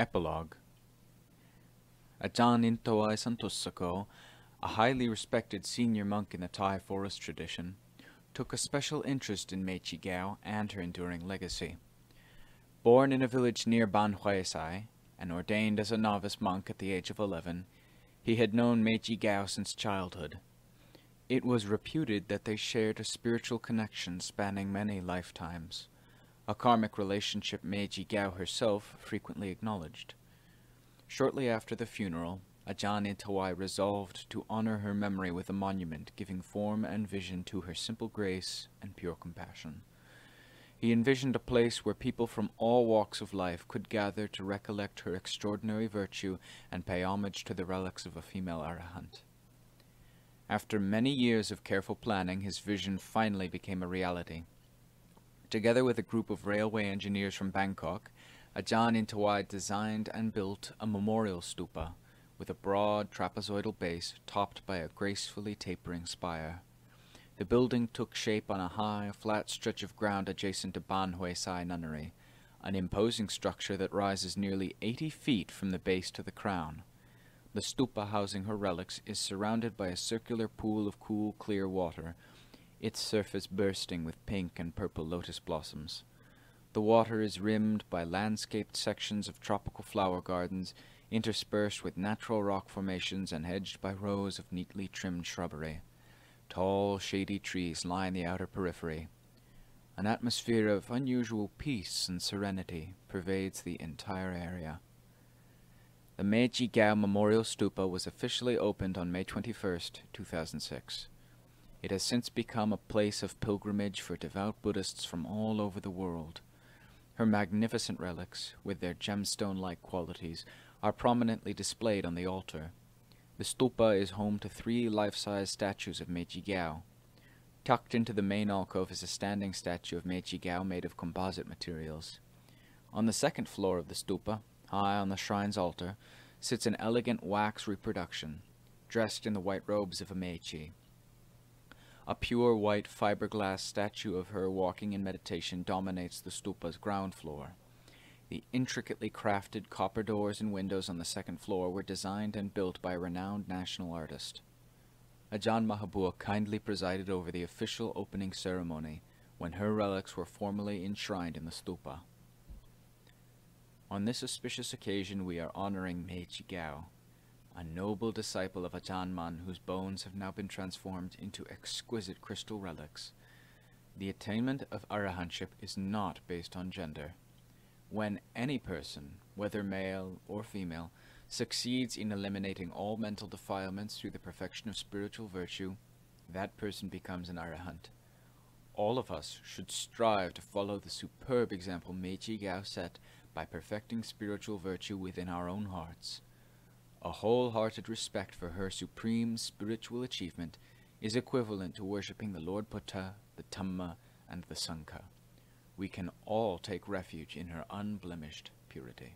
Epilogue Ajahn Inthawai Santussako, a highly respected senior monk in the Thai forest tradition, took a special interest in Mae Chee Kaew and her enduring legacy. Born in a village near Ban Huaisai, and ordained as a novice monk at the age of eleven, he had known Mae Chee Kaew since childhood. It was reputed that they shared a spiritual connection spanning many lifetimes, a karmic relationship Mae Chee Kaew herself frequently acknowledged. Shortly after the funeral, Ajahn Inthawai resolved to honor her memory with a monument giving form and vision to her simple grace and pure compassion. He envisioned a place where people from all walks of life could gather to recollect her extraordinary virtue and pay homage to the relics of a female arahant. After many years of careful planning, his vision finally became a reality. Together with a group of railway engineers from Bangkok, Ajahn Inthawai designed and built a memorial stupa with a broad trapezoidal base topped by a gracefully tapering spire. The building took shape on a high, flat stretch of ground adjacent to Ban Hui Sai Nunnery, an imposing structure that rises nearly 80 feet from the base to the crown. The stupa housing her relics is surrounded by a circular pool of cool, clear water, its surface bursting with pink and purple lotus blossoms. The water is rimmed by landscaped sections of tropical flower gardens, interspersed with natural rock formations and hedged by rows of neatly trimmed shrubbery. Tall, shady trees line the outer periphery. An atmosphere of unusual peace and serenity pervades the entire area. The Mae Chee Kaew Memorial Stupa was officially opened on May 21, 2006. It has since become a place of pilgrimage for devout Buddhists from all over the world. Her magnificent relics, with their gemstone-like qualities, are prominently displayed on the altar. The stupa is home to three life-size statues of Mae Chee Kaew. Tucked into the main alcove is a standing statue of Mae Chee Kaew made of composite materials. On the second floor of the stupa, high on the shrine's altar, sits an elegant wax reproduction, dressed in the white robes of a mae chee. A pure white fiberglass statue of her walking in meditation dominates the stupa's ground floor. The intricately crafted copper doors and windows on the second floor were designed and built by a renowned national artist. Ajahn Maha Boowa kindly presided over the official opening ceremony when her relics were formally enshrined in the stupa. On this auspicious occasion we are honoring Mae Chee Kaew, a noble disciple of Ajahn Mun whose bones have now been transformed into exquisite crystal relics. The attainment of arahantship is not based on gender. When any person, whether male or female, succeeds in eliminating all mental defilements through the perfection of spiritual virtue, that person becomes an arahant. All of us should strive to follow the superb example Mae Chee Kaew set by perfecting spiritual virtue within our own hearts. A wholehearted respect for her supreme spiritual achievement is equivalent to worshipping the Lord Buddha, the Dhamma, and the Sangha we can all take refuge in her unblemished purity.